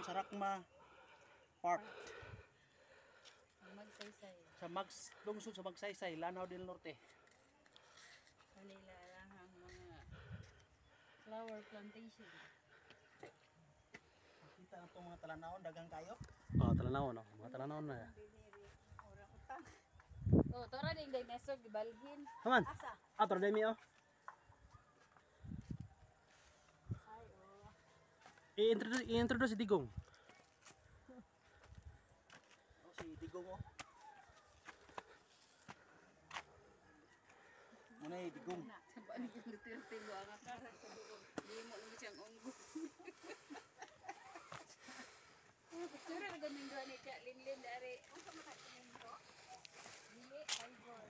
naon sa Rakma Park Magsaysay. sa Mags lungsod sa Magsaysay, Lanao del Norte. Kanila lang ang mga flower plantation. Kita na itong mga talanawon, dagang kayo. Oh, talanaw no. Mga talanaw na. Orang utang. Oh, tora ding dinosaur gibalhin. Haman. Asa? Ah, tara demi oh. Ay, oh. I-introduce i-introduce si Digong. O, si Digong o. Muna eh, Digong. Sabay ni Duterte mo ang akara sa buong. Hindi mo lang siyang unggo. Picture na ganun doon ni Kak Linlin dari. Ang sa mga tingin Dili, fiber.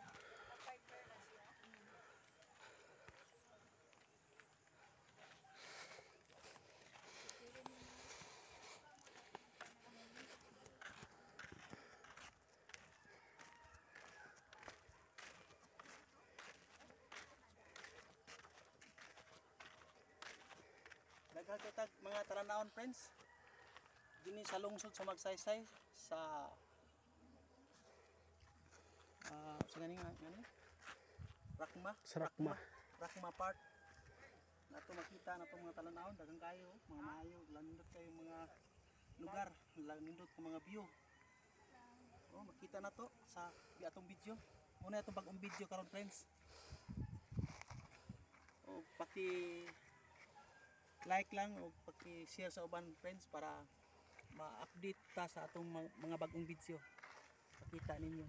Fiber na siya. Daghang kitag mga talanawon friends. Dini sa lungsod sa Magsaysay sa ah sa gani nga ngani? Rakma. Sa Rakma. Rakma Park. Nato makita na mga talanawon, daghang kayo, mga maayo, landot kayo mga lugar, landot ko mga view. Oh, makita na to sa atong video. Muna itong bagong video karon friends. Oh, paki like lang o paki-share sa uban friends para ma-update ta sa atong mga, bagong video. Pakita ninyo.